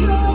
you.